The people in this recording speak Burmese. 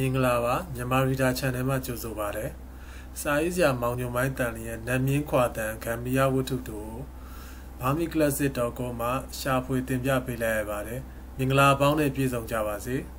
မင်္ဂလာပါမြန်မာရီဒါ channel မှာကြိုဆိုပါရစေ။စာရေးဆရာမောင်ညုံမိုင်းတန်လျက်နတ်မြင့်ခွာတန်ဂမ်ဘီယာဝတ္ထုတို့ဘာမီကလစ်စစ် .com မှာရှာဖွေတင်ပြပေးလိုက်ရပါတယ်။မင်္ဂလာပေါင်းနဲ့ပြည့်စုံကြပါစေ။